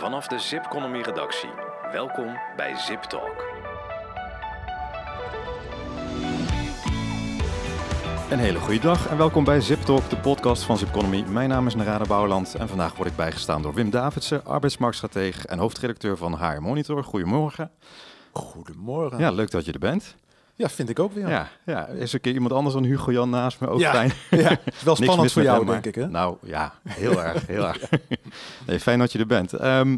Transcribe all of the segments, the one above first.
Vanaf de Zipconomy redactie. Welkom bij Zip Talk. Een hele goede dag en welkom bij Zip Talk, de podcast van Zipconomy. Mijn naam is Narada Bouwland en vandaag word ik bijgestaan door Wim Davidsen, arbeidsmarktstratege en hoofdredacteur van HR Monitor. Goedemorgen. Goedemorgen. Ja, leuk dat je er bent. Ja, vind ik ook weer. Ja, ja is er een keer iemand anders dan Hugo Jan naast me ook Ja, fijn. Ja, wel spannend voor jou, hem, denk ik. Hè? Nou ja, heel erg, heel erg. Nee, fijn dat je er bent. Ehm,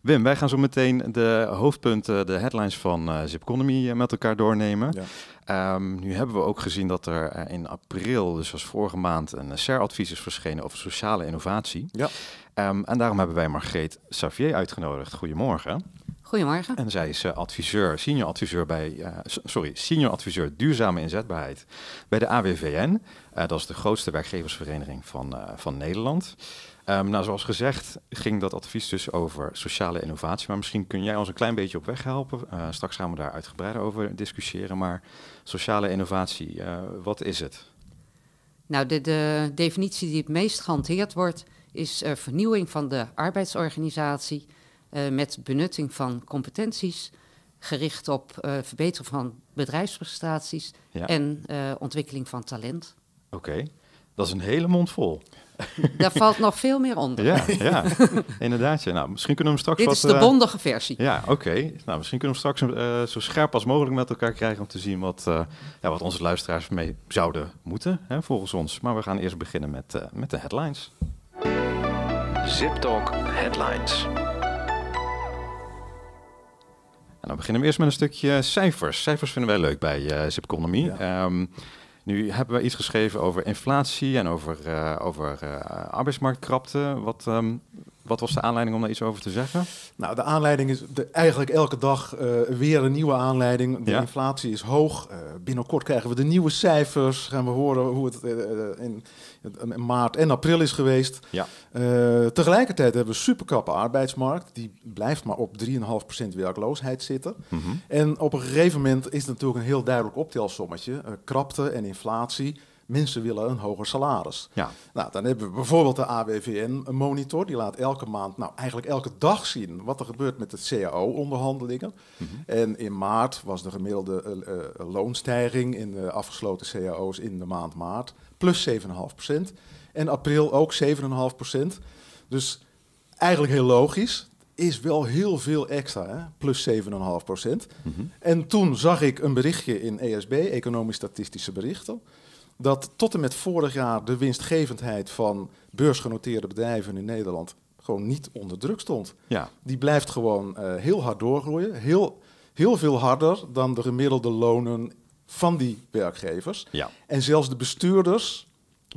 Wim, wij gaan zo meteen de hoofdpunten, de headlines van eh Zipconomy eh, met elkaar doornemen. Ja. Ehm, nu hebben we ook gezien dat er eh, in april, dus als vorige maand, een SER-advies is verschenen over sociale innovatie. Ja. Ehm, en daarom hebben wij Margreet Savier uitgenodigd. Goedemorgen. Goedemorgen. En zij is eh, adviseur, senior adviseur bij, eh, sorry, senior adviseur duurzame inzetbaarheid bij de AWVN. Eh, dat is de grootste werkgeversvereniging van, van Nederland. Ehm, nou, zoals gezegd ging dat advies dus over sociale innovatie. Maar misschien kun jij ons een klein beetje op weg helpen. Straks gaan we daar uitgebreider over discussiëren. Maar sociale innovatie, wat is het? Nou, de, de definitie die het meest gehanteerd wordt, is vernieuwing van de arbeidsorganisatie eh, met benutting van competenties, gericht op eh, verbeteren van bedrijfsprestaties Ja. en eh, ontwikkeling van talent. Oké, dat is een hele mond vol. Daar valt nog veel meer onder. Ja, ja inderdaad. Ja. Nou, misschien kunnen we hem straks Dit wat... is de bondige versie. Ja, oké. Nou, misschien kunnen we hem straks eh, zo scherp als mogelijk met elkaar krijgen om te zien wat, eh, ja, wat onze luisteraars mee zouden moeten, hè, volgens ons. Maar we gaan eerst beginnen met, eh, met de headlines. Zip Talk Headlines. Dan beginnen we eerst met een stukje cijfers. Cijfers vinden wij leuk bij. Ja. Ehm, nu hebben we iets geschreven over inflatie en over, eh, over eh, arbeidsmarktkrapte. Wat, ehm, wat was de aanleiding om daar iets over te zeggen? Nou, de aanleiding is de, eigenlijk elke dag eh, weer een nieuwe aanleiding. De Ja. inflatie is hoog. Eh, binnenkort krijgen we de nieuwe cijfers. Gaan we horen hoe het eh, in, in maart en april is geweest. Ja. Tegelijkertijd hebben we een superkrappe arbeidsmarkt. Die blijft maar op 3,5% werkloosheid zitten. Mhm. En op een gegeven moment is het natuurlijk een heel duidelijk optelsommetje. Krapte en inflatie. Mensen willen een hoger salaris. Ja, Nou, dan hebben we bijvoorbeeld de AWVN-monitor. Die laat elke maand, nou eigenlijk elke dag zien wat er gebeurt met de CAO-onderhandelingen. Mhm. En in maart was de gemiddelde eh, eh, loonstijging in de afgesloten CAO's in de maand maart plus 7,5%. En april ook 7,5%. Dus eigenlijk heel logisch. Is wel heel veel extra, hè? plus 7,5%. Mhm. En toen zag ik een berichtje in ESB, Economisch-Statistische Berichten, dat tot en met vorig jaar de winstgevendheid van beursgenoteerde bedrijven in Nederland gewoon niet onder druk stond. ja, Die blijft gewoon eh, heel hard doorgroeien, heel, heel veel harder dan de gemiddelde lonen van die werkgevers. ja. En zelfs de bestuurders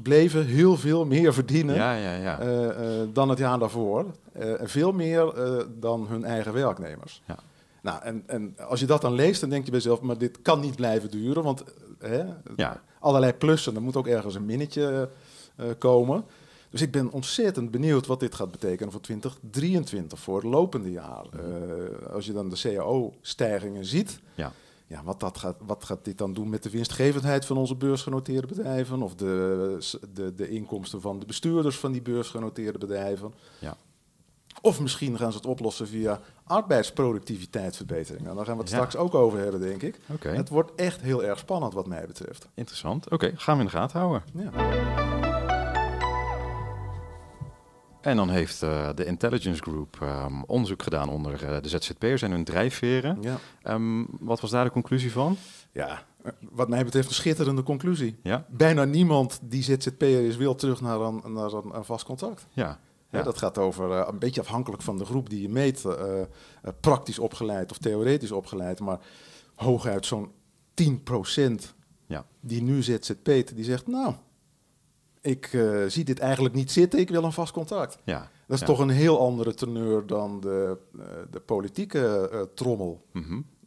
bleven heel veel meer verdienen Ja, ja, ja. eh, eh, dan het jaar daarvoor. En veel meer dan hun eigen werknemers. Ja. Nou, en, en als je dat dan leest, dan denk je bij jezelf, maar dit kan niet blijven duren, want hè, Ja. allerlei plussen, er moet ook ergens een minnetje eh, komen. Dus ik ben ontzettend benieuwd wat dit gaat betekenen voor 2023, voor het lopende jaar. Eh, als je dan de CAO-stijgingen ziet, Ja. ja, wat, dat gaat, wat gaat dit dan doen met de winstgevendheid van onze beursgenoteerde bedrijven? Of de, de, de inkomsten van de bestuurders van die beursgenoteerde bedrijven? Ja. Of misschien gaan ze het oplossen via arbeidsproductiviteitsverbetering. Nou, daar gaan we het Ja. straks ook over hebben, denk ik. Oké, Het wordt echt heel erg spannend wat mij betreft. interessant. Oké, gaan we in de gaten houden. Ja. En dan heeft eh, de Intelligence Group ehm, onderzoek gedaan onder eh, de ZZP'ers en hun drijfveren. Ja. Ehm, wat was daar de conclusie van? ja, wat mij betreft een schitterende conclusie. Ja, Bijna niemand die ZZP'er is wil terug naar een, naar een, een vast contract. ja, Ja, dat gaat over eh, een beetje afhankelijk van de groep die je meet, eh, eh, praktisch opgeleid of theoretisch opgeleid, maar hooguit zo'n 10% Ja. die nu ZZP't, die zegt, nou, ik zie dit eigenlijk niet zitten, ik wil een vast contract. ja. Dat is Ja. toch een heel andere teneur dan de, de politieke trommel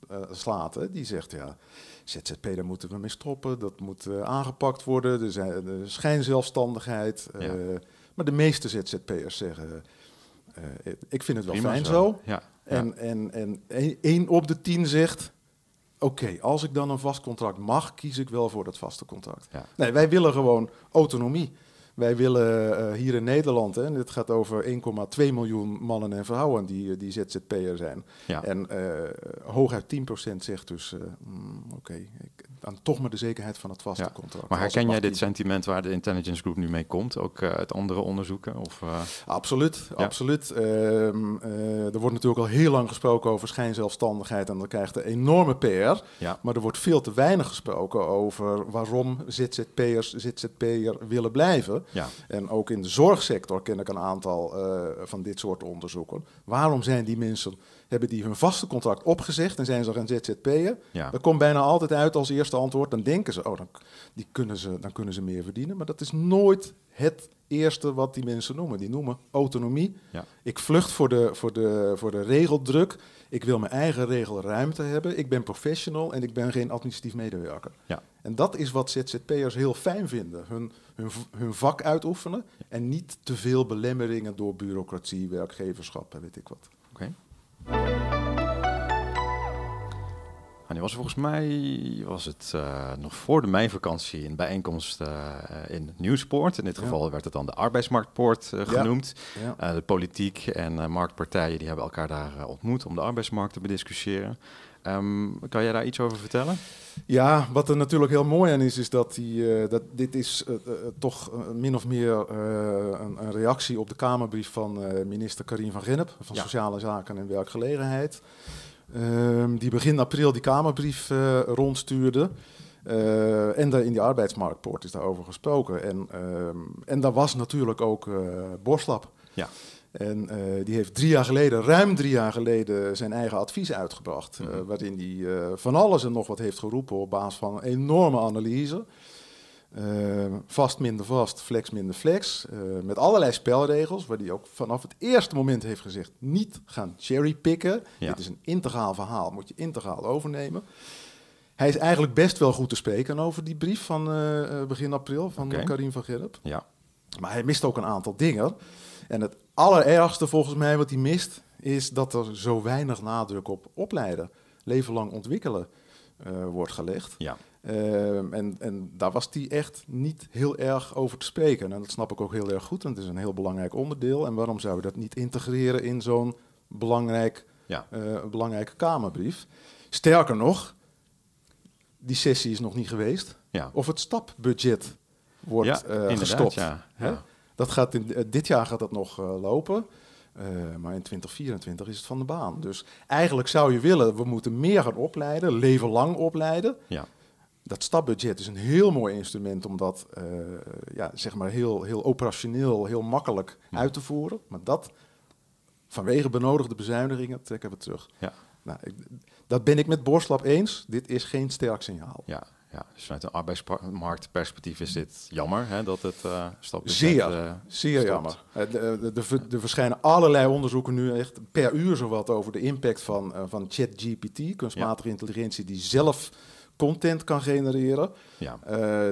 eh, slaat. Hè? Die zegt, ja, ZZP, daar moeten we mee stoppen. Dat moet aangepakt worden. Er zijn er is schijnzelfstandigheid. Ja. Maar de meeste ZZP'ers zeggen, eh, ik vind het wel Prima fijn zo. Ja, ja. En, en, en één- op de tien zegt, oké, als ik dan een vast contract mag, kies ik wel voor dat vaste contract. Ja. Nee, wij willen gewoon autonomie. Wij willen eh, hier in Nederland, en dit gaat over 1,2 miljoen mannen en vrouwen die, eh, die ZZP'er zijn. Ja. En eh, hooguit 10% zegt dus, mm, oké, ik- dan toch maar de zekerheid van het vaste Ja. contract. Maar herken jij dit sentiment waar de intelligence group nu mee komt? Ook eh, uit andere onderzoeken? Of, Absoluut, Ja. absoluut. Ehm, eh, er wordt natuurlijk al heel lang gesproken over schijnzelfstandigheid en dan krijgt een enorme PR. ja. Maar er wordt veel te weinig gesproken over waarom ZZP'ers ZZP'er willen blijven. Ja. En ook in de zorgsector ken ik een aantal eh, van dit soort onderzoeken. Waarom zijn die mensen, hebben die hun vaste contract opgezegd en zijn ze gaan ZZP'en? Ja. Dat komt bijna altijd uit als eerste antwoord. Dan denken ze, oh, dan, die kunnen ze, dan kunnen ze meer verdienen. Maar dat is nooit het eerste wat die mensen noemen. Die noemen autonomie. Ja. Ik vlucht voor de, voor, de, voor de regeldruk. Ik wil mijn eigen regelruimte hebben. Ik ben professional en ik ben geen administratief medewerker. Ja. En dat is wat ZZP'ers heel fijn vinden. Hun, hun, hun vak uitoefenen en niet te veel belemmeringen door bureaucratie, werkgeverschap en weet ik wat. Oké. Die was volgens mij was het eh, nog voor de meivakantie een bijeenkomst eh, in Nieuwspoort. In dit Ja. geval werd het dan de arbeidsmarktpoort genoemd. Ja. De politiek en marktpartijen die hebben elkaar daar ontmoet om de arbeidsmarkt te bediscussiëren. Ehm, kan jij daar iets over vertellen? Ja, wat er natuurlijk heel mooi aan is, is dat, die, dat dit is toch min of meer een, een reactie op de Kamerbrief van minister Karin van Gennep van Ja. Sociale Zaken en Werkgelegenheid. Ehm, die begin april die Kamerbrief eh, rondstuurde. Eh, en daar in die arbeidsmarktpoort is daarover gesproken. En, ehm, en daar was natuurlijk ook eh Borslap. Ja. En die heeft drie jaar geleden, ruim drie jaar geleden, zijn eigen advies uitgebracht. Mhm. waarin hij van alles en nog wat heeft geroepen op basis van een enorme analyse. Eh, vast minder vast, flex minder flex. eh, met allerlei spelregels, waar hij ook vanaf het eerste moment heeft gezegd: niet gaan cherrypicken. Ja. Dit is een integraal verhaal, moet je integraal overnemen. Hij is eigenlijk best wel goed te spreken over die brief van eh, eh, begin april van Oké. eh, Karim van Gerp. Ja. Maar hij mist ook een aantal dingen. En het allerergste volgens mij wat hij mist, is dat er zo weinig nadruk op opleiden, leven lang ontwikkelen eh, wordt gelegd. Ja. Ehm, en, en daar was hij echt niet heel erg over te spreken. En dat snap ik ook heel erg goed, want het is een heel belangrijk onderdeel. En waarom zou je dat niet integreren in zo'n belangrijk, Ja. eh, belangrijke Kamerbrief? Sterker nog, die sessie is nog niet geweest. Ja. Of het stapbudget wordt ja, inderdaad, gestopt. Ja. Hè? Dat gaat in, dit jaar gaat dat nog lopen. Eh, maar in 2024 is het van de baan. Dus eigenlijk zou je willen, we moeten meer gaan opleiden, leven lang opleiden. Ja. Dat stapbudget is een heel mooi instrument om dat eh, ja, zeg maar heel, heel operationeel, heel makkelijk Ja. uit te voeren. Maar dat vanwege benodigde bezuinigingen trekken we terug. Ja. Nou, ik, dat ben ik met Borslap eens. Dit is geen sterk signaal. Ja, ja, dus vanuit een arbeidsmarktperspectief is dit jammer hè, dat het uh. Zeer, zeer stopt. jammer. Eh, de- de- Er verschijnen allerlei onderzoeken nu echt per uur zowat over de impact van, eh, van ChatGPT, kunstmatige intelligentie, die zelf content kan genereren. ja.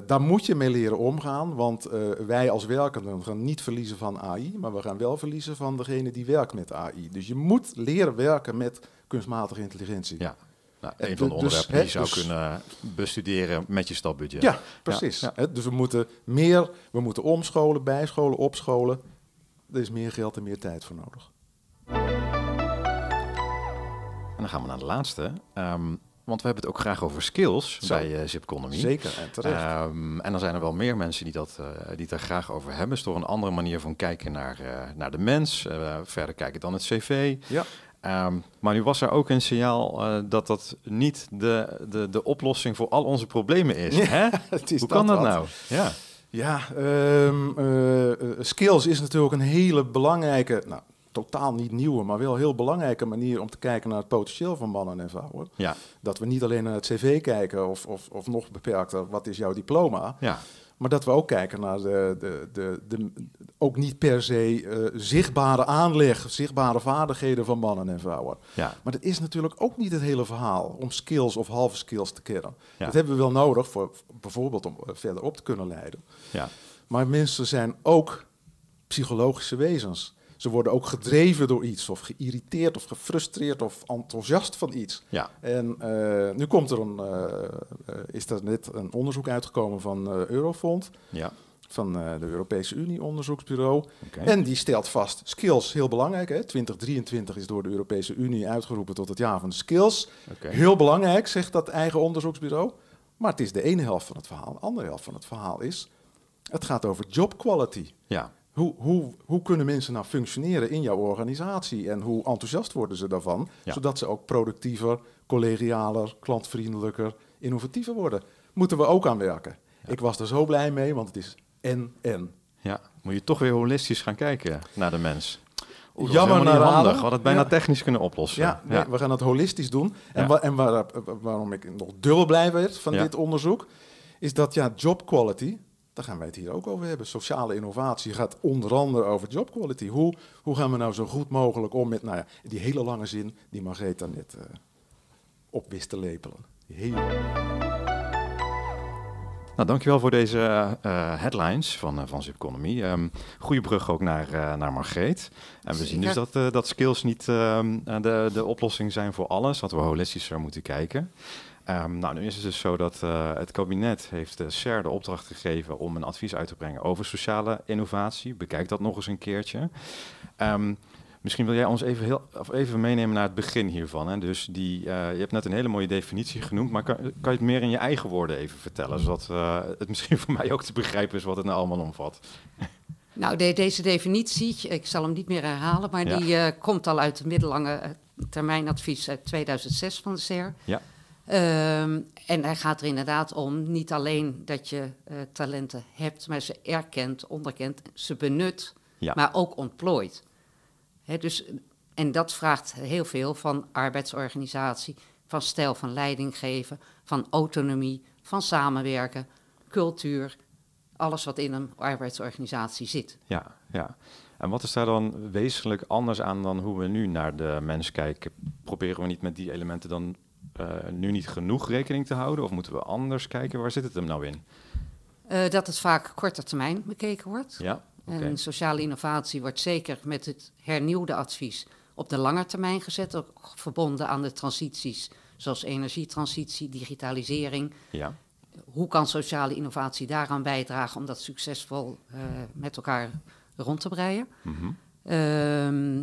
Daar moet je mee leren omgaan, want wij als werkenden gaan niet verliezen van AI, maar we gaan wel verliezen van degene die werkt met AI. Dus je moet leren werken met kunstmatige intelligentie. Ja. Nou, En een van de dus- onderwerpen die je zou dus- kunnen bestuderen met je stapbudget. Ja, precies. Ja, Dus we moeten meer, we moeten omscholen, bijscholen, opscholen. Er is meer geld en meer tijd voor nodig. En dan gaan we naar de laatste. Ehm, want we hebben het ook graag over skills Zo. bij uh, Zipconomy. Zeker en terecht. Ehm, en dan zijn er wel meer mensen die, dat, eh, die het er graag over hebben. is toch een andere manier van kijken naar, eh, naar de mens. eh, verder kijken dan het cv. ja. Ehm, maar nu was er ook een signaal eh, dat dat niet de, de, de oplossing voor al onze problemen is. Ja, Hè? is Hoe kan dat nou? Ja. Ja, ehm, eh, eh, skills is natuurlijk een hele belangrijke, nou, totaal niet nieuwe, maar wel een heel belangrijke manier om te kijken naar het potentieel van mannen en vrouwen. Ja. Dat we niet alleen naar het cv kijken of, of, of nog beperkter, wat is jouw diploma? Ja. Maar dat we ook kijken naar de, de, de, de ook niet per se eh, zichtbare aanleg, zichtbare vaardigheden van mannen en vrouwen. Ja. Maar dat is natuurlijk ook niet het hele verhaal om skills of halve skills te kennen. Ja. Dat hebben we wel nodig voor bijvoorbeeld om eh, verder op te kunnen leiden. Ja. Maar mensen zijn ook psychologische wezens. Ze worden ook gedreven door iets, of geïrriteerd, of gefrustreerd, of enthousiast van iets. Ja. En eh, nu komt er een, is er net een onderzoek uitgekomen van Eurofond. Ja. Van eh, de Europese Unie onderzoeksbureau. En die stelt vast, skills, heel belangrijk. Hè? 2023 is door de Europese Unie uitgeroepen tot het jaar van de skills. Heel belangrijk, zegt dat eigen onderzoeksbureau. Maar het is de ene helft van het verhaal. De andere helft van het verhaal is, het gaat over job quality. Ja, Hoe, hoe, hoe kunnen mensen nou functioneren in jouw organisatie en hoe enthousiast worden ze daarvan, Ja. zodat ze ook productiever, collegialer, klantvriendelijker, innovatiever worden? Moeten we ook aan werken. Ik was er zo blij mee, want het is en en. ja. Moet je toch weer holistisch gaan kijken naar de mens. Jammer naar handig. We hadden het bijna Ja. technisch kunnen oplossen. Ja, nee, we gaan het holistisch doen. En, wa- en waar- waarom ik nog dubbel blij werd van dit onderzoek, is dat ja, job quality, daar gaan wij het hier ook over hebben. Sociale innovatie gaat onder andere over job quality. Hoe, hoe gaan we nou zo goed mogelijk om met nou ja, die hele lange zin die Margrethe net eh op wist te lepelen. Die hele... Nou, dankjewel voor deze eh, headlines van, eh, van Zipconomy. Ehm goede brug ook naar, eh, naar Margreet. En we zien dus dat, dat skills niet ehm, eh, de, de oplossing zijn voor alles, dat we holistischer moeten kijken. Ehm, nou, nu is het dus zo dat het kabinet heeft de SER de opdracht gegeven om een advies uit te brengen over sociale innovatie. Bekijk dat nog eens een keertje. Ehm, misschien wil jij ons even, heel, of even meenemen naar het begin hiervan. Hè? Dus die, eh, je hebt net een hele mooie definitie genoemd, maar kan, kan je het meer in je eigen woorden even vertellen, zodat eh, het misschien voor mij ook te begrijpen is wat het nou allemaal omvat? Nou, de- deze definitie, ik zal hem niet meer herhalen, maar Ja. die eh, komt al uit het middellange termijnadvies uit 2006 van de SER. Ja. Ehm, en hij gaat er inderdaad om niet alleen dat je talenten hebt, maar ze erkent, onderkent, ze benut, Ja. maar ook ontplooit. Dus, en dat vraagt heel veel van arbeidsorganisatie, van stijl van leiding geven, van autonomie, van samenwerken, cultuur, alles wat in een arbeidsorganisatie zit. Ja, ja. En wat is daar dan wezenlijk anders aan dan hoe we nu naar de mens kijken? Proberen we niet met die elementen dan eh, nu niet genoeg rekening te houden? Of moeten we anders kijken? Waar zit het hem nou in? Eh, dat het vaak korte termijn bekeken wordt. Ja, En sociale innovatie wordt zeker met het hernieuwde advies op de lange termijn gezet, ook verbonden aan de transities zoals energietransitie, digitalisering. Ja, Hoe kan sociale innovatie daaraan bijdragen om dat succesvol eh, met elkaar rond te breien? mhm. Ehm,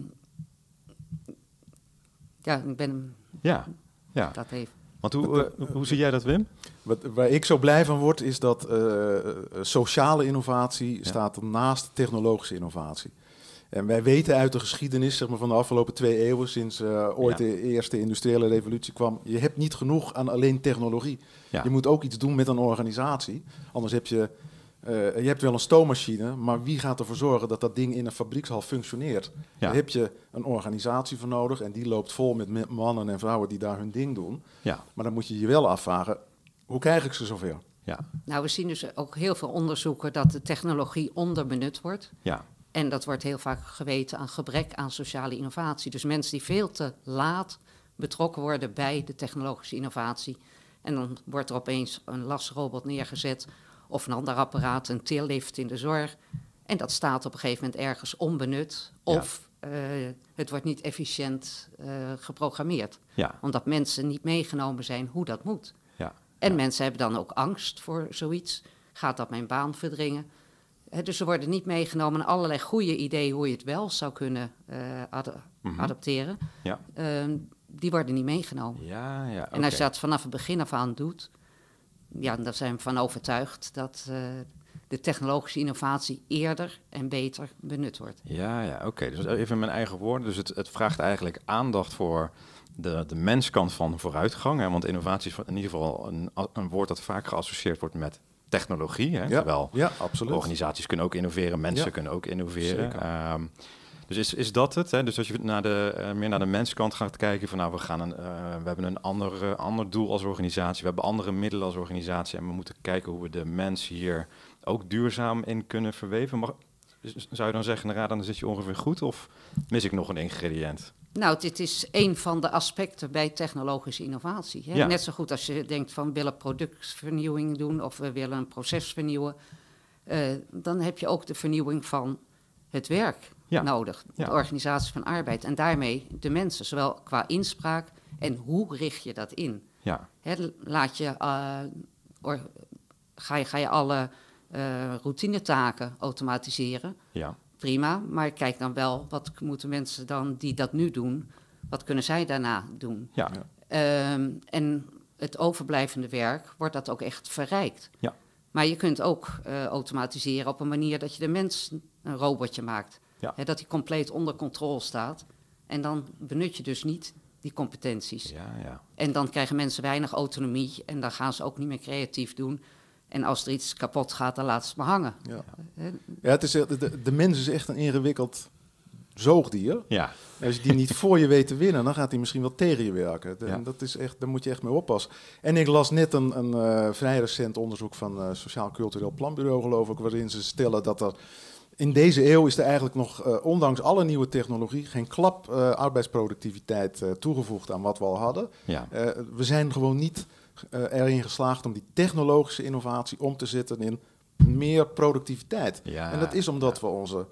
ja, ik ben hem ja, ja. dat even. Want hoe, eh, hoe zie jij dat, Wim? Wat, waar ik zo blij van word, is dat eh, eh, sociale innovatie staat naast technologische innovatie. En wij weten uit de geschiedenis zeg maar, van de afgelopen twee eeuwen, sinds eh, ooit Ja. de eerste industriële revolutie kwam, je hebt niet genoeg aan alleen technologie. Ja. Je moet ook iets doen met een organisatie. Anders heb je, eh, je hebt wel een stoommachine, maar wie gaat ervoor zorgen dat dat ding in een fabriekshal functioneert? Ja. Daar heb je een organisatie voor nodig en die loopt vol met me- mannen en vrouwen die daar hun ding doen. Ja, Maar dan moet je je wel afvragen, hoe krijg ik ze zover? ja, Nou, we zien dus ook heel veel onderzoeken dat de technologie onderbenut wordt. ja, En dat wordt heel vaak geweten aan gebrek aan sociale innovatie. Dus mensen die veel te laat betrokken worden bij de technologische innovatie. En dan wordt er opeens een lasrobot neergezet of een ander apparaat, een tillift in de zorg. En dat staat op een gegeven moment ergens onbenut. Of eh, het wordt niet efficiënt eh, geprogrammeerd. ja, Omdat mensen niet meegenomen zijn hoe dat moet. ja. En mensen hebben dan ook angst voor zoiets. Gaat dat mijn baan verdringen? Dus ze worden niet meegenomen in allerlei goede ideeën hoe je het wel zou kunnen ad- Mhm. adapteren. Ja. Ehm, die worden niet meegenomen. Ja, ja, En als je dat vanaf het begin af aan doet, ja, dan zijn we van overtuigd dat eh, de technologische innovatie eerder en beter benut wordt. Ja, ja, oké. Dus even in mijn eigen woorden. Dus het, het vraagt eigenlijk aandacht voor de, de menskant van vooruitgang. Hè? Want innovatie is in ieder geval een, een woord dat vaak geassocieerd wordt met technologie. Hè? Terwijl ja, absoluut. organisaties kunnen ook innoveren, mensen Ja. kunnen ook innoveren. Zeker. Dus is, is dat het? Hè? Dus als je naar de, eh, meer naar de menskant gaat kijken, van nou, we, gaan een, eh, we hebben een ander, eh, ander doel als organisatie, we hebben andere middelen als organisatie en we moeten kijken hoe we de mens hier ook duurzaam in kunnen verweven. Mag, zou je dan zeggen, nou, dan zit je ongeveer goed of mis ik nog een ingrediënt? Nou, dit is een van de aspecten bij technologische innovatie. Hè? Ja. Net zo goed als je denkt van we willen productvernieuwing doen of we willen een proces vernieuwen. dan heb je ook de vernieuwing van het werk Ja. nodig. Ja. De organisatie van arbeid. En daarmee de mensen, zowel qua inspraak en hoe richt je dat in. Ja, Hè, laat je, eh, or- ga, je, ga je alle uh, routinetaken automatiseren. Ja. Prima, maar kijk dan wel, wat moeten mensen dan die dat nu doen, wat kunnen zij daarna doen? Ja. Ehm, en het overblijvende werk, wordt dat ook echt verrijkt. Ja. Maar je kunt ook uh, automatiseren op een manier dat je de mens een robotje maakt. Ja. dat die compleet onder controle staat. En dan benut je dus niet die competenties. Ja, ja. En dan krijgen mensen weinig autonomie en dan gaan ze ook niet meer creatief doen. En als er iets kapot gaat, dan laten ze het maar hangen. Ja, ja het is, de, de, de mens is echt een ingewikkeld zoogdier. Ja. Als je die niet voor je weet te winnen, dan gaat hij misschien wel tegen je werken. De- Ja. En dat is echt, daar moet je echt mee oppassen. En ik las net een, een eh, vrij recent onderzoek van eh Sociaal Cultureel Planbureau, geloof ik, waarin ze stellen dat er in deze eeuw is er eigenlijk nog, eh, ondanks alle nieuwe technologie, geen klap eh, arbeidsproductiviteit eh, toegevoegd aan wat we al hadden. Ja. We zijn gewoon niet erin geslaagd om die technologische innovatie om te zetten in meer productiviteit. Ja, en dat is omdat we onze,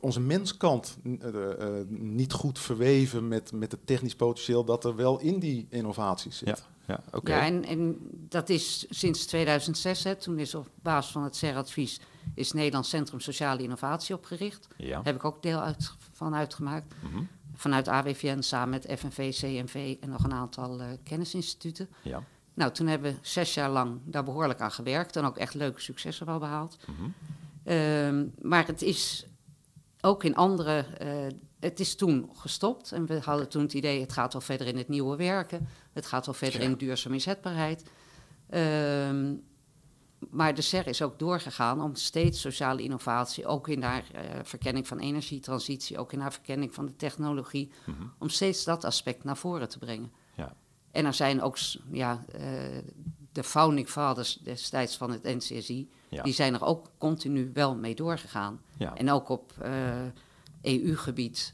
onze menskant eh, eh, niet goed verweven met, met het technisch potentieel dat er wel in die innovaties zit. Ja, ja oké. Ja, en, en dat is sinds 2006, hè, toen is op basis van het CER-advies... is Nederlands Centrum Sociale Innovatie opgericht. Ja. Daar heb ik ook deel uit, van uitgemaakt. Mhm. Vanuit AWVN samen met FNV, CNV en nog een aantal eh, kennisinstituten. Ja. Nou, toen hebben we zes jaar lang daar behoorlijk aan gewerkt... en ook echt leuke successen wel behaald. Mhm. Ehm, maar het is ook in andere. eh, het is toen gestopt en we hadden toen het idee: het gaat wel verder in het nieuwe werken. Het gaat wel verder Ja. in duurzame inzetbaarheid. Ehm, maar de SER is ook doorgegaan om steeds sociale innovatie, ook in haar eh, verkenning van energietransitie, ook in haar verkenning van de technologie, Mhm. om steeds dat aspect naar voren te brengen. Ja. En er zijn ook ja, eh, de founding fathers destijds van het NCSI, Ja. die zijn er ook continu wel mee doorgegaan. Ja. En ook op EU-gebied.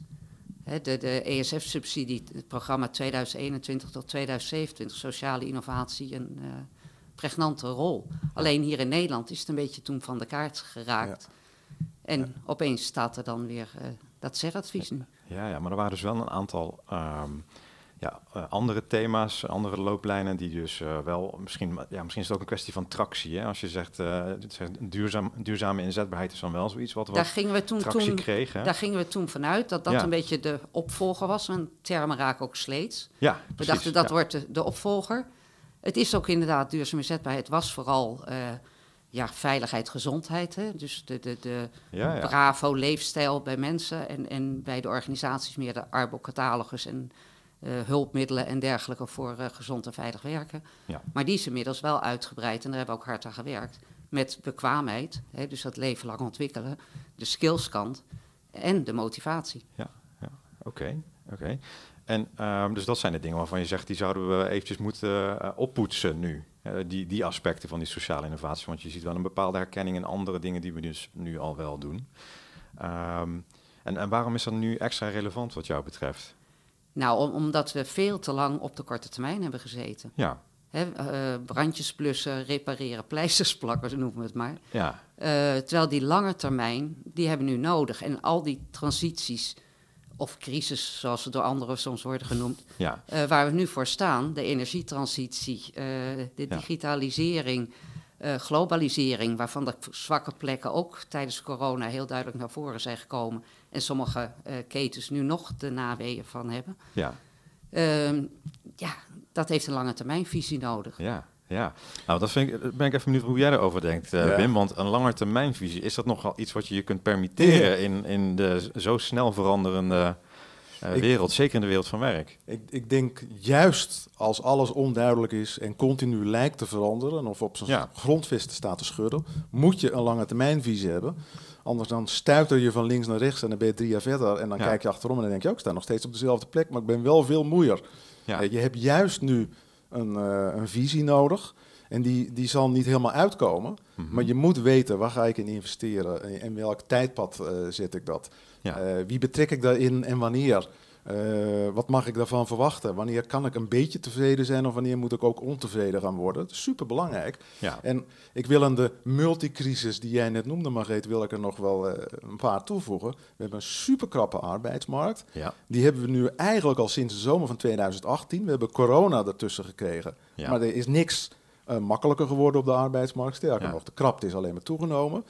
de de ESF-subsidie, het programma 2021 tot 2027, sociale innovatie, een eh, pregnante rol. Alleen hier in Nederland is het een beetje toen van de kaart geraakt. En opeens staat er dan weer eh, dat CER-advies nu. Ja, ja, maar er waren dus wel een aantal ehm, ja, eh, andere thema's, andere looplijnen die dus eh, wel, misschien, ja, misschien is het ook een kwestie van tractie. Hè? Als je zegt, eh, duurzaam, duurzame inzetbaarheid is dan wel zoiets wat, Daar wat gingen we toen, tractie toen, kreeg. Hè? daar gingen we toen vanuit dat dat Ja. een beetje de opvolger was. Want termen raken ook sleets. ja, We precies, dachten dat ja. wordt de, de opvolger. Het is ook inderdaad duurzame inzetbaarheid. Het was vooral ja, veiligheid, gezondheid. Hè? Dus de, de, de Ja, bravo leefstijl bij mensen. En, en bij de organisaties meer de arbocatalogus en hulpmiddelen en dergelijke voor eh, gezond en veilig werken. Ja. Maar die is inmiddels wel uitgebreid en daar hebben we ook hard aan gewerkt. Met bekwaamheid, hè? dus dat leven lang ontwikkelen, de skillskant en de motivatie. Oké, oké. En ehm, dus dat zijn de dingen waarvan je zegt, die zouden we eventjes moeten eh, oppoetsen nu. Eh, die, die aspecten van die sociale innovatie. Want je ziet wel een bepaalde herkenning in andere dingen die we dus nu al wel doen. Ehm, en, en waarom is dat nu extra relevant wat jou betreft? Nou, om- omdat we veel te lang op de korte termijn hebben gezeten. Ja, Hè, eh, brandjes blussen, repareren, pleisters plakken, zo noemen we het maar. ja, Eh, terwijl die lange termijn, die hebben we nu nodig. En al die transities, of crisis, zoals ze door anderen soms worden genoemd, ja, eh, waar we nu voor staan, de energietransitie, de digitalisering, eh, globalisering, waarvan de zwakke plekken ook tijdens corona heel duidelijk naar voren zijn gekomen. En sommige eh, ketens nu nog de naweeën van hebben. ja, Ehm, ja, dat heeft een lange termijnvisie nodig. ja. Ja, nou, dat vind ik, daar ben ik even benieuwd hoe jij erover denkt, eh, Ja. Wim. Want een langetermijnvisie, is dat nogal iets wat je je kunt permitteren in, in de zo snel veranderende Ik- wereld, zeker in de wereld van werk? Ik, ik denk juist als alles onduidelijk is en continu lijkt te veranderen of op zijn Ja. grondvesten staat te schudden, moet je een lange termijnvisie hebben. Anders dan stuiter je van links naar rechts en dan ben je drie jaar verder en dan Ja. kijk je achterom en dan denk je ook, ik sta nog steeds op dezelfde plek, maar ik ben wel veel moeier. Ja, Eh, Je hebt juist nu een, eh, een visie nodig. En die, die zal niet helemaal uitkomen. Mhm. Maar je moet weten waar ga ik in investeren en in welk tijdpad eh, zet ik dat. Ja. Eh, wie betrek ik daarin en wanneer? Eh, wat mag ik daarvan verwachten? Wanneer kan ik een beetje tevreden zijn of wanneer moet ik ook ontevreden gaan worden? Dat is super belangrijk. ja, En ik wil aan de multicrisis die jij net noemde, Margreet, wil ik er nog wel eh, een paar toevoegen. We hebben een super krappe arbeidsmarkt. ja, Die hebben we nu eigenlijk al sinds de zomer van 2018. We hebben corona ertussen gekregen. Ja. Maar er is niks makkelijker geworden op de arbeidsmarkt. Sterker nog, de krapte is alleen maar toegenomen.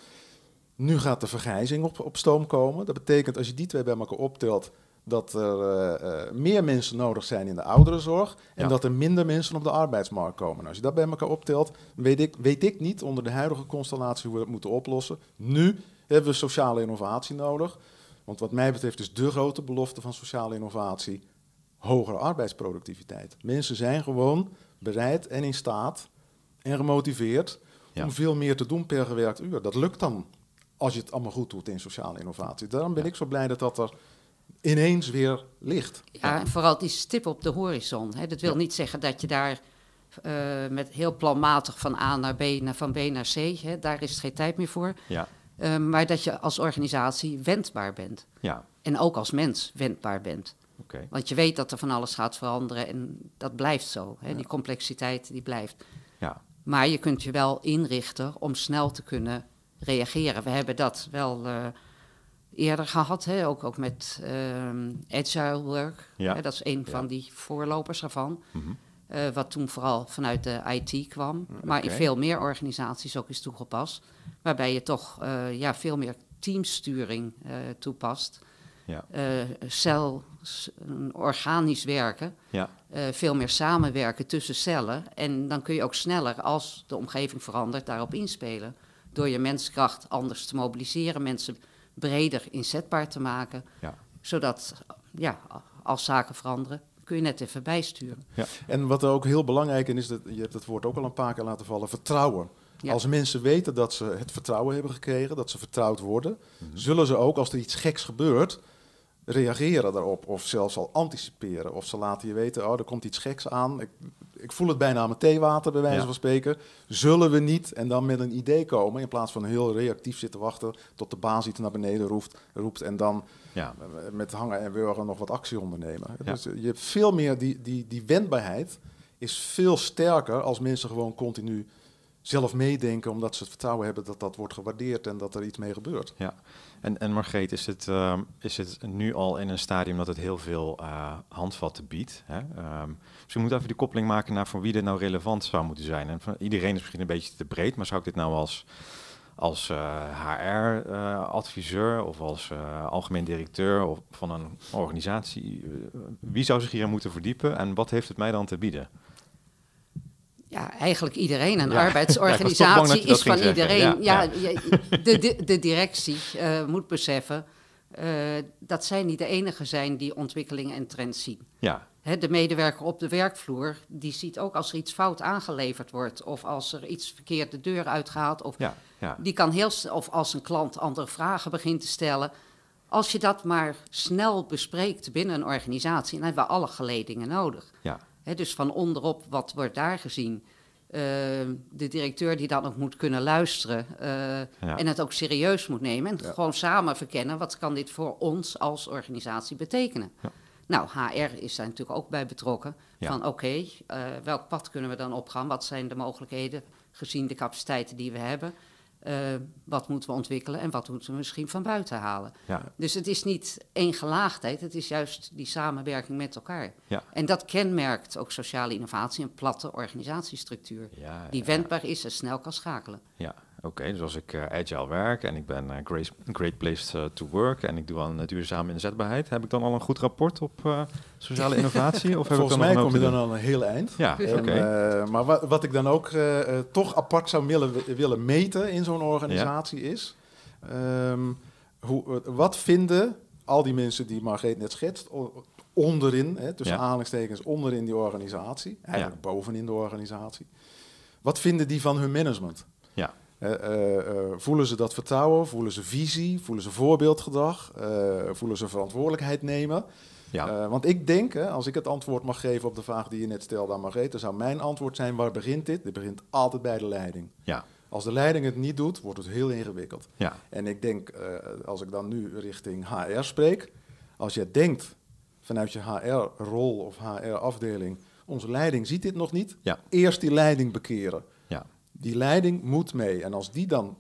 Nu gaat de vergrijzing op, op stoom komen. Dat betekent als je die twee bij elkaar optelt, dat er eh, eh, meer mensen nodig zijn in de ouderenzorg en Ja. dat er minder mensen op de arbeidsmarkt komen. Nou, als je dat bij elkaar optelt, weet ik, weet ik niet onder de huidige constellatie hoe we dat moeten oplossen. Nu hebben we sociale innovatie nodig. Want wat mij betreft is de grote belofte van sociale innovatie hogere arbeidsproductiviteit. Mensen zijn gewoon bereid en in staat en gemotiveerd Ja. om veel meer te doen per gewerkt uur. Dat lukt dan als je het allemaal goed doet in sociale innovatie. Daarom ben Ja. ik zo blij dat dat er ineens weer ligt. Ja, en vooral die stip op de horizon. Hè. Dat wil Ja. niet zeggen dat je daar eh, met heel planmatig van A naar B, naar, van B naar C, hè, daar is het geen tijd meer voor. Ja, Eh, maar dat je als organisatie wendbaar bent. ja, En ook als mens wendbaar bent. oké. Want je weet dat er van alles gaat veranderen en dat blijft zo. Hè. Ja. Die complexiteit die blijft. Ja, Maar je kunt je wel inrichten om snel te kunnen reageren. We hebben dat wel eh, eerder gehad, hè? Ook, ook met ehm, agile work. Ja. Hè? Dat is een Ja. van die voorlopers ervan. mhm. Eh, wat toen vooral vanuit de IT kwam, maar in veel meer organisaties ook is toegepast. Waarbij je toch eh, ja, veel meer teamsturing toepast. ja, cel, organisch werken, ja, veel meer samenwerken tussen cellen. En dan kun je ook sneller, als de omgeving verandert, daarop inspelen. Door je menskracht anders te mobiliseren, mensen breder inzetbaar te maken. Ja. Zodat, ja, als zaken veranderen, kun je net even bijsturen. En wat er ook heel belangrijk in is, dat, je hebt het woord ook al een paar keer laten vallen, vertrouwen. Ja. Als mensen weten dat ze het vertrouwen hebben gekregen, dat ze vertrouwd worden, Mhm. zullen ze ook als er iets geks gebeurt, reageren daarop. Of zelfs al anticiperen. Of ze laten je weten, oh, er komt iets geks aan. Ik, ik voel het bijna aan mijn theewater, bij wijze Ja. van spreken. Zullen we niet en dan met een idee komen, in plaats van heel reactief zitten wachten tot de baas iets naar beneden roept, roept en dan ja, met hangen en wurgen nog wat actie ondernemen. Ja. Dus eh, je hebt veel meer, die, die, die wendbaarheid is veel sterker als mensen gewoon continu zelf meedenken, omdat ze het vertrouwen hebben dat dat wordt gewaardeerd en dat er iets mee gebeurt. ja. En, en Margreet, is het, ehm, is het nu al in een stadium dat het heel veel eh, handvatten biedt? Hè? Ehm, dus moet even die koppeling maken naar voor wie dit nou relevant zou moeten zijn. En iedereen is misschien een beetje te breed, maar zou ik dit nou als, als HR-adviseur of als eh, algemeen directeur of van een organisatie, eh, wie zou zich hier moeten verdiepen en wat heeft het mij dan te bieden? Ja, eigenlijk iedereen. Een Ja. Arbeidsorganisatie is van iedereen. Ja, de, de, de directie eh, moet beseffen eh, dat zij niet de enige zijn die ontwikkelingen en trends zien. Ja, Hè, de medewerker op de werkvloer, die ziet ook als er iets fout aangeleverd wordt... of als er iets verkeerd de deur uitgaat... of die kan heel of als een klant andere vragen begint te stellen. Als je dat maar snel bespreekt binnen een organisatie, dan hebben we alle geledingen nodig. ja, Dus van onderop, wat wordt daar gezien? Eh, de directeur die dan ook moet kunnen luisteren eh, Ja. en het ook serieus moet nemen. En Ja. gewoon samen verkennen, wat kan dit voor ons als organisatie betekenen? Ja. Nou, HR is daar natuurlijk ook bij betrokken. Van oké, eh, welk pad kunnen we dan opgaan? Wat zijn de mogelijkheden gezien de capaciteiten die we hebben? Eh, wat moeten we ontwikkelen en wat moeten we misschien van buiten halen? ja, Dus het is niet één gelaagdheid, het is juist die samenwerking met elkaar. Ja. En dat kenmerkt ook sociale innovatie, een platte organisatiestructuur. ja, Die wendbaar is en snel kan schakelen. Ja, oké. Dus als ik eh, agile werk en ik ben eh, great, great place eh, to work en ik doe aan duurzame inzetbaarheid, heb ik dan al een goed rapport op sociale innovatie? Of heb Volgens ik dan mij kom je dan al een heel eind. Ja, oké. Maar wat, wat ik dan ook toch apart zou willen, willen meten in zo'n organisatie is... ehm, hoe, wat vinden al die mensen die Margreet net schetst... onderin, hè, tussen Ja. aanhalingstekens onderin die organisatie... eigenlijk bovenin de organisatie... wat vinden die van hun management? Eh, eh, voelen ze dat vertrouwen? Voelen ze visie? Voelen ze voorbeeldgedrag? eh, voelen ze verantwoordelijkheid nemen? ja, want ik denk, hè, als ik het antwoord mag geven op de vraag die je net stelde aan Margrethe, zou mijn antwoord zijn, waar begint dit? Dit begint altijd bij de leiding. ja, Als de leiding het niet doet, wordt het heel ingewikkeld. ja, En ik denk, als ik dan nu richting HR spreek, als je denkt vanuit je HR-rol of HR-afdeling, onze leiding ziet dit nog niet, eerst die leiding bekeren. Die leiding moet mee. En als die dan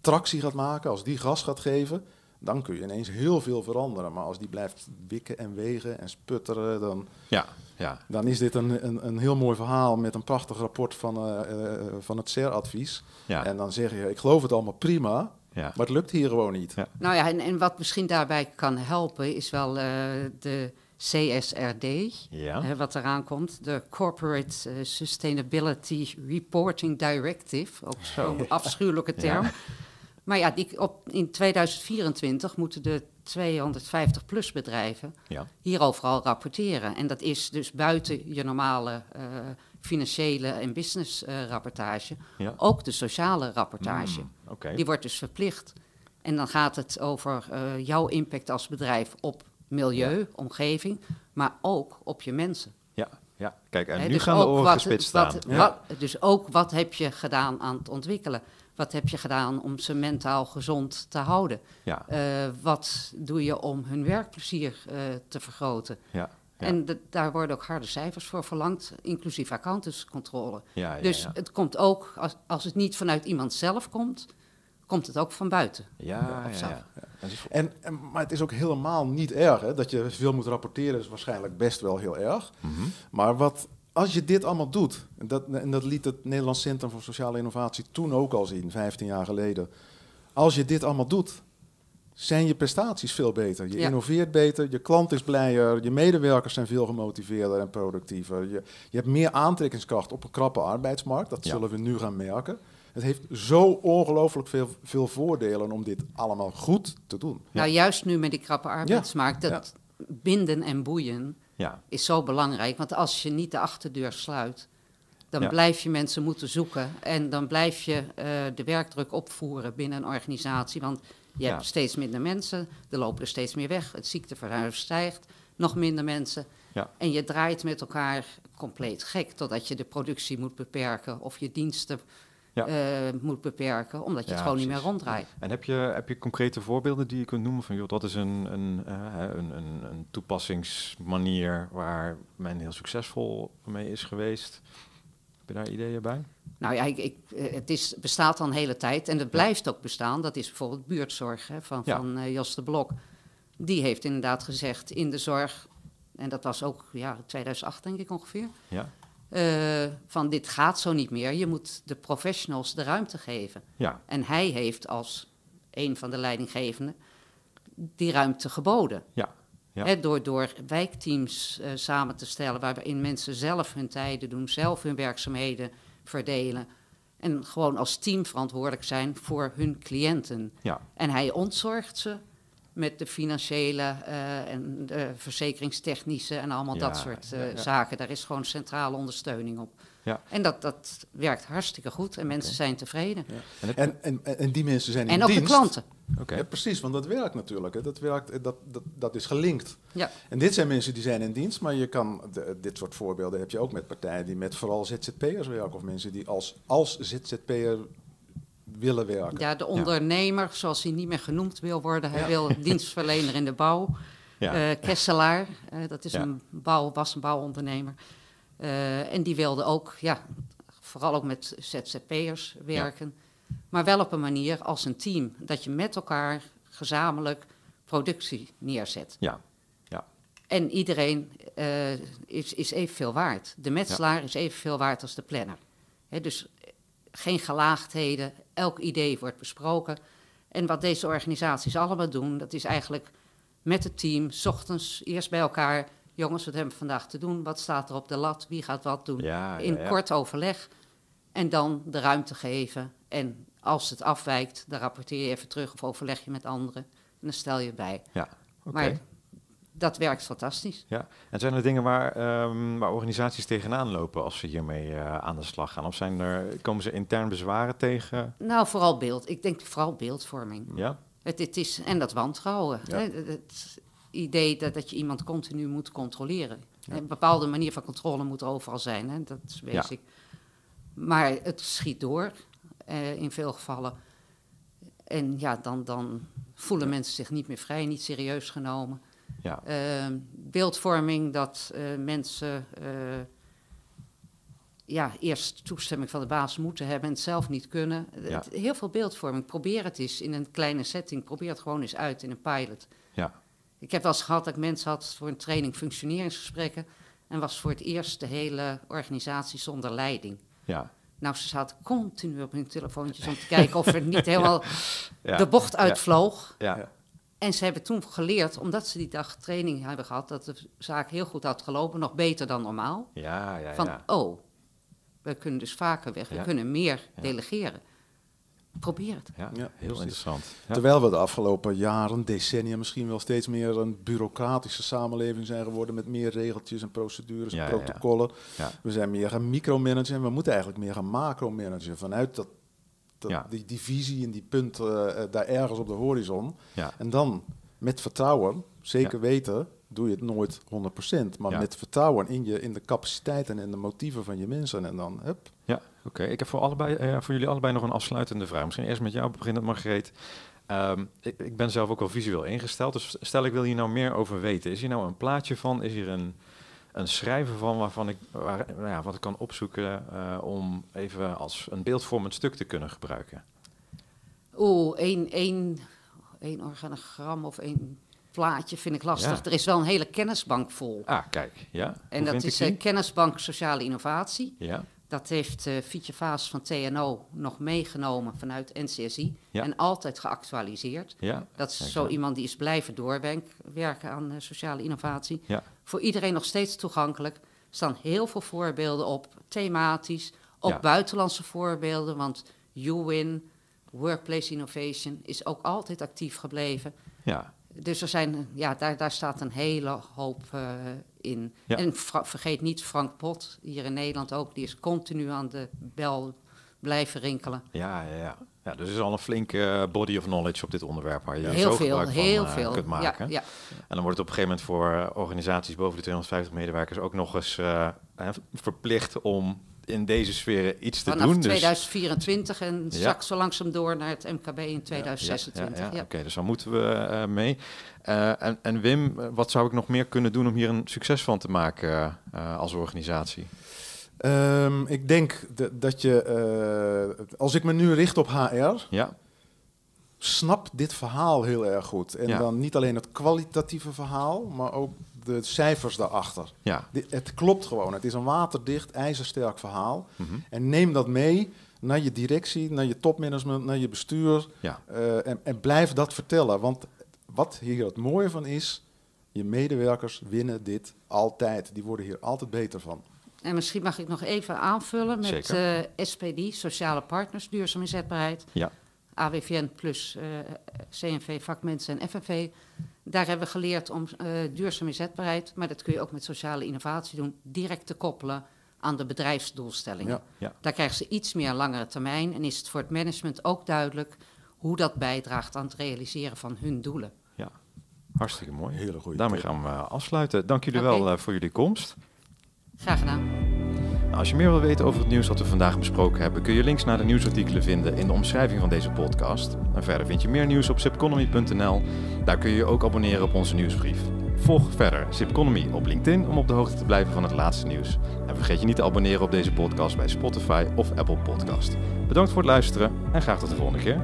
tractie gaat maken, als die gas gaat geven, dan kun je ineens heel veel veranderen. Maar als die blijft wikken en wegen en sputteren, dan, ja, Ja, dan is dit een, een, een heel mooi verhaal met een prachtig rapport van, eh, eh, van het CER-advies. ja, En dan zeg je, ik geloof het allemaal prima, ja. maar het lukt hier gewoon niet. Ja. Nou ja, en, en wat misschien daarbij kan helpen is wel eh, de CSRD, Ja, hè, wat eraan komt. De Corporate eh, Sustainability Reporting Directive, ook zo'n afschuwelijke term. Ja. Maar ja, die op, in 2024 moeten de 250-plus bedrijven ja, hier overal rapporteren. En dat is dus buiten je normale eh, financiële en business eh, rapportage, ook de sociale rapportage. Mm, Die wordt dus verplicht. En dan gaat het over jouw impact als bedrijf op milieu, omgeving, maar ook op je mensen. ja, ja. Kijk, en nu dus gaan de oren wat- gespitst staan. wat- Ja. dus ook wat heb je gedaan aan het ontwikkelen? Wat heb je gedaan om ze mentaal gezond te houden? Ja, Eh, wat doe je om hun werkplezier eh, te vergroten? ja, ja. En de- daar worden ook harde cijfers voor verlangd, inclusief accountantscontrole. ja, ja, dus het komt ook, als, als het niet vanuit iemand zelf komt, komt het ook van buiten. Ja. En maar het is ook helemaal niet erg. Hè? Dat je veel moet rapporteren is waarschijnlijk best wel heel erg. Mhm. Maar wat, als je dit allemaal doet, en dat, en dat liet het Nederlands Centrum voor Sociale Innovatie toen ook al zien, 15 jaar geleden. Als je dit allemaal doet, zijn je prestaties veel beter. Je Ja. innoveert beter, je klant is blijer, je medewerkers zijn veel gemotiveerder en productiever. Je, je hebt meer aantrekkingskracht op een krappe arbeidsmarkt, dat Ja. zullen we nu gaan merken. Het heeft zo ongelooflijk veel, veel voordelen om dit allemaal goed te doen. Nou, juist nu met die krappe arbeidsmarkt, dat binden en boeien ja, is zo belangrijk. Want als je niet de achterdeur sluit, dan Ja. blijf je mensen moeten zoeken. En dan blijf je eh, de werkdruk opvoeren binnen een organisatie. Want je Ja. hebt steeds minder mensen, er lopen er steeds meer weg. Het ziekteverhuis stijgt, nog minder mensen. Ja. En je draait met elkaar compleet gek, totdat je de productie moet beperken of je diensten Ja. eh, moet beperken, omdat je Ja, het gewoon niet meer ronddraait. En heb je, heb je concrete voorbeelden die je kunt noemen van, joh, dat is een, een, eh, een, een, een toepassingsmanier waar men heel succesvol mee is geweest? Heb je daar ideeën bij? Nou ja, ik, ik, eh, het is, bestaat al een hele tijd en het blijft ook bestaan. Dat is bijvoorbeeld buurtzorg hè, van, Ja. van eh, Jos de Blok. Die heeft inderdaad gezegd in de zorg, en dat was ook ja, 2008 denk ik ongeveer, Ja, eh, van dit gaat zo niet meer. Je moet de professionals de ruimte geven. ja, En hij heeft als een van de leidinggevenden die ruimte geboden. ja, ja. Hè, door, door wijkteams eh, samen te stellen waarin mensen zelf hun tijden doen, zelf hun werkzaamheden verdelen. En gewoon als team verantwoordelijk zijn voor hun cliënten. ja. En hij ontzorgt ze met de financiële eh, en de verzekeringstechnische en allemaal Ja, dat soort eh, ja, ja. zaken. Daar is gewoon centrale ondersteuning op. Ja. En dat, dat werkt hartstikke goed en mensen zijn tevreden. En En, en, die mensen zijn in En ook dienst. de klanten. Oké, Ja, precies, want dat werkt natuurlijk. Hè. Dat, werkt, eh, dat, dat, dat is gelinkt. Ja. En dit zijn mensen die zijn in dienst, maar je kan, de- dit soort voorbeelden heb je ook met partijen die met vooral ZZP'ers werken. Of mensen die als, als ZZP'er willen werken. Ja, de ondernemer, zoals hij niet meer genoemd wil worden, hij wil dienstverlener in de bouw. ja, Eh, Kesselaar, eh, dat is Ja. een bouw, was een bouwondernemer. Eh, en die wilde ook, ja, vooral ook met ZZP'ers werken. Maar wel op een manier als een team. Dat je met elkaar gezamenlijk productie neerzet. ja, En iedereen eh, is, is evenveel waard. De metselaar is evenveel waard als de planner. Hè, dus geen gelaagdheden, elk idee wordt besproken. En wat deze organisaties allemaal doen, dat is eigenlijk met het team, 's ochtends eerst bij elkaar. Jongens, wat hebben we vandaag te doen? Wat staat er op de lat? Wie gaat wat doen? ja, In ja, ja. kort overleg. En dan de ruimte geven. En als het afwijkt, dan rapporteer je even terug of overleg je met anderen. En dan stel je bij. Oké. Maar dat werkt fantastisch. Ja, en zijn er dingen waar, ehm, waar organisaties tegenaan lopen als ze hiermee eh, aan de slag gaan? Of zijn er, komen ze intern bezwaren tegen? Nou, vooral beeld. Ik denk vooral beeldvorming. Ja, Het, het is, en dat wantrouwen. Ja. Hè? Het, idee dat, dat je iemand continu moet controleren. Een bepaalde manier van controle moet er overal zijn, hè? dat is Ja. basic. Maar het schiet door eh, in veel gevallen. En ja, dan, dan voelen mensen zich niet meer vrij, niet serieus genomen. Ja, Eh, beeldvorming, dat eh, mensen eh, ja, eerst toestemming van de baas moeten hebben en het zelf niet kunnen. Ja. Het- heel veel beeldvorming. Probeer het eens in een kleine setting. Probeer het gewoon eens uit in een pilot. ja, Ik heb wel eens gehad dat ik mensen had voor een training functioneringsgesprekken. En was voor het eerst de hele organisatie zonder leiding. Ja. Nou, ze zaten continu op hun telefoontjes om te kijken of er niet helemaal Ja. de bocht uitvloog. Ja. En ze hebben toen geleerd, omdat ze die dag training hebben gehad, dat de zaak heel goed had gelopen, nog beter dan normaal. Ja, ja, Van, ja. oh, we kunnen dus vaker weg, we kunnen meer delegeren. Probeer het. Ja, Ja, heel precies. interessant. Ja. Terwijl we de afgelopen jaren, decennia misschien wel steeds meer een bureaucratische samenleving zijn geworden met meer regeltjes en procedures en Ja, ja, ja. protocollen. Ja. We zijn meer gaan micromanagen en we moeten eigenlijk meer gaan macromanagen vanuit dat, dat, Ja. die, die visie en die punt eh, eh, daar ergens op de horizon. Ja. En dan met vertrouwen, zeker weten, doe je het nooit 100%, maar met vertrouwen in, je, in de capaciteiten en de motieven van je mensen. En dan, hup, Ja, oké. Ik heb voor, allebei, eh, voor jullie allebei nog een afsluitende vraag. Misschien eerst met jou beginnen, Margreet. Ehm, ik, ik ben zelf ook wel visueel ingesteld, dus stel ik wil hier nou meer over weten. Is hier nou een plaatje van? Is hier een, een schrijver van waarvan ik, waar, nou ja, wat ik kan opzoeken eh, om even als een beeldvormend stuk te kunnen gebruiken? Oeh, één, één, één organogram of één plaatje vind ik lastig. Ja. Er is wel een hele kennisbank vol. Ah, kijk, ja. en Hoe dat is ik eh? Kennisbank Sociale Innovatie. Ja, Dat heeft eh Fietje Vaas van TNO nog meegenomen vanuit NCSI. Ja. En altijd geactualiseerd. ja. Dat is Kijk, zo iemand die is blijven doorwerken aan sociale innovatie. Ja. Voor iedereen nog steeds toegankelijk. Er staan heel veel voorbeelden op, thematisch. Ook Ja. buitenlandse voorbeelden, want UWIN, Workplace Innovation, is ook altijd actief gebleven. Ja, Dus er zijn, ja, daar, daar staat een hele hoop eh, in. Ja. En vergeet niet Frank Pot, hier in Nederland ook, die is continu aan de bel blijven rinkelen. ja, ja, ja. Ja. Dus er is al een flinke eh, body of knowledge op dit onderwerp waar je heel zo veel, gebruik van heel eh, veel. kunt maken. Ja, ja. En dan wordt het op een gegeven moment voor eh, organisaties boven de 250 medewerkers ook nog eens verplicht om in deze sferen iets te doen. Dus- 2024 en Ja. straks zo langzaam door naar het MKB in 2026. Ja. Oké, dus daar moeten we mee. En, en Wim, wat zou ik nog meer kunnen doen om hier een succes van te maken als organisatie? Ehm, ik denk de- dat je, eh, als ik me nu richt op HR, Ja, snap dit verhaal heel erg goed. En Ja. dan niet alleen het kwalitatieve verhaal, maar ook de cijfers daarachter. ja. Het klopt gewoon. Het is een waterdicht, ijzersterk verhaal. mhm, En neem dat mee naar je directie, naar je topmanagement, naar je bestuur. ja. eh, en, en blijf dat vertellen. Want wat hier het mooie van is, je medewerkers winnen dit altijd. Die worden hier altijd beter van. En misschien mag ik nog even aanvullen met eh, SPD, Sociale Partners, Duurzame Inzetbaarheid. Ja. AWVN plus eh, CNV, vakmensen en FNV. Daar hebben we geleerd om eh, duurzame inzetbaarheid, maar dat kun je ook met sociale innovatie doen, direct te koppelen aan de bedrijfsdoelstellingen. Ja. Ja. Daar krijgen ze iets meer langere termijn en is het voor het management ook duidelijk hoe dat bijdraagt aan het realiseren van hun doelen. Hartstikke mooi. Hele goede Daarmee gaan we afsluiten. Dank jullie wel voor jullie komst. Graag gedaan. Nou, als je meer wil weten over het nieuws dat we vandaag besproken hebben, kun je links naar de nieuwsartikelen vinden in de omschrijving van deze podcast. En verder vind je meer nieuws op zipconomy.nl. Daar kun je je ook abonneren op onze nieuwsbrief. Volg verder Zipconomy op LinkedIn om op de hoogte te blijven van het laatste nieuws. En vergeet je niet te abonneren op deze podcast bij Spotify of Apple Podcast. Bedankt voor het luisteren en graag tot de volgende keer.